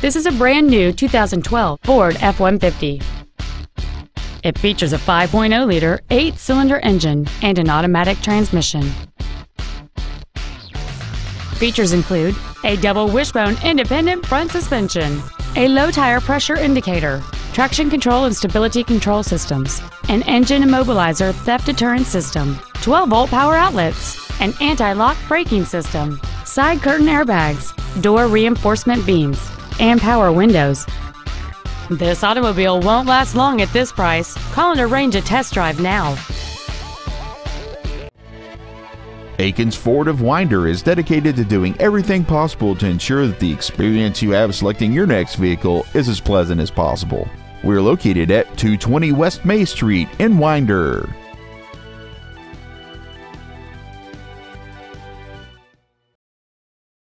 This is a brand new 2012 Ford F-150. It features a 5.0-liter, eight-cylinder engine and an automatic transmission. Features include a double wishbone independent front suspension, a low tire pressure indicator, traction control and stability control systems, an engine immobilizer theft deterrent system, 12-volt power outlets, an anti-lock braking system, side curtain airbags, door reinforcement beams, and power windows. This automobile won't last long at this price. Call and arrange a test drive now. Akins Ford of Winder is dedicated to doing everything possible to ensure that the experience you have selecting your next vehicle is as pleasant as possible. We're located at 220 West May Street in Winder.